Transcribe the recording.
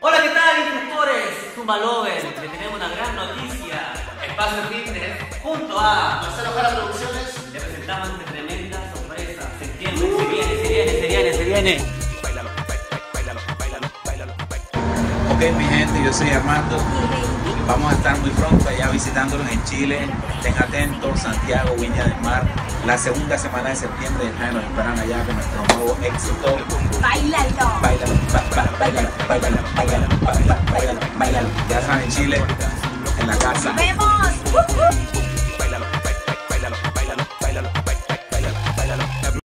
Hola, ¿qué tal, instructores? Zumba Lovers, le tenemos una gran noticia. Espacio Fitness, junto a Marcelo Jara Producciones. le presentamos una tremenda sorpresa. Septiembre, se viene, se viene, se viene, se viene. Ok, mi gente, yo soy Armando. Vamos a estar muy pronto allá visitándolos en Chile. Estén atentos, Santiago, Viña del Mar. La segunda semana de septiembre nos esperan allá con nuestro nuevo éxito. Bailalo, ba- ba- bailalo, bailalo. Ya en Chile, en la casa.